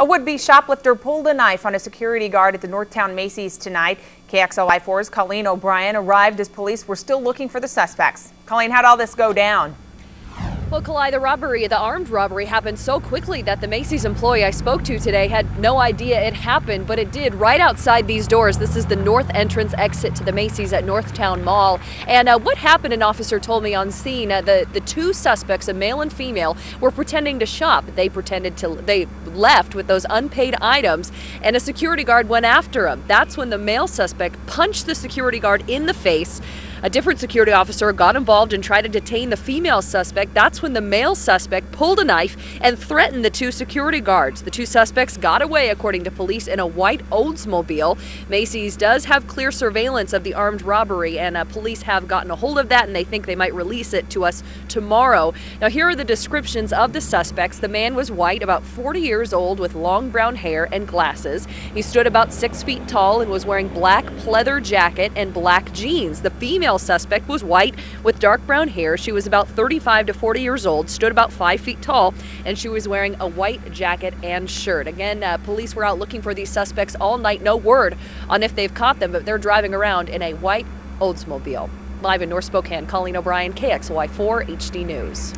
A would-be shoplifter pulled a knife on a security guard at the Northtown Macy's tonight. KXLY4's Colleen O'Brien arrived as police were still looking for the suspects. Colleen, how'd all this go down? Well, Kalai, the robbery, the armed robbery happened so quickly that the Macy's employee I spoke to today had no idea it happened, but it did right outside these doors. This is the north entrance exit to the Macy's at Northtown Mall. And uh, what happened, an officer told me on scene, uh, the, the two suspects, a male and female, were pretending to shop. They pretended to, they left with those unpaid items, and a security guard went after them. That's when the male suspect punched the security guard in the face. A different security officer got involved and tried to detain the female suspect. That's when the male suspect pulled a knife and threatened the two security guards. The two suspects got away, according to police, in a white Oldsmobile. Macy's does have clear surveillance of the armed robbery, and uh, police have gotten a hold of that, and they think they might release it to us tomorrow. Now, here are the descriptions of the suspects. The man was white, about 40 years old, with long brown hair and glasses. He stood about six feet tall and was wearing black pleather jacket and black jeans. The female suspect was white with dark brown hair. She was about 35 to 40 years old, stood about five feet tall, and she was wearing a white jacket and shirt. Again, uh, police were out looking for these suspects all night. No word on if they've caught them, but they're driving around in a white Oldsmobile. Live in North Spokane, Colleen O'Brien, KXLY4 HD News.